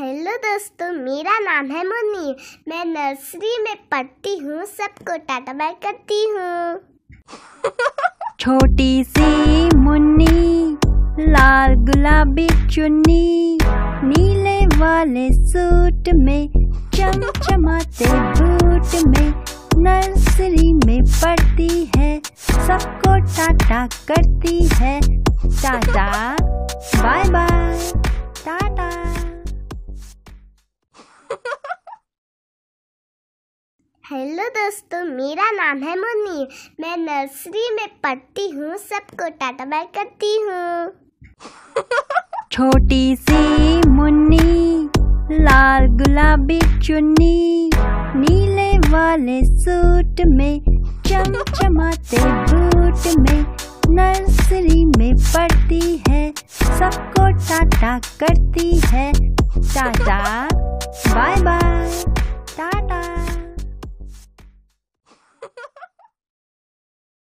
Hello दोस्तों, मेरा नाम है मुन्नी। मैं नर्सरी में पढ़ती हूँ, सबको टाटा बाय करती हूँ। छोटी सी मुन्नी, लाल गुलाबी चुन्नी, नीले वाले सूट में, चमचमाते बूट में, नर्सरी में पढ़ती है, सबको टाटा करती है। टाटा। हेलो दोस्तों, मेरा नाम है मुन्नी। मैं नर्सरी में पढ़ती हूँ, सबको टाटा बाय करती हूँ। छोटी सी मुन्नी, लाल गुलाबी चुन्नी, नीले वाले सूट में, चमचमाते बूट में नर्सरी में पढ़ती है, सबको टाटा करती है। टाटा।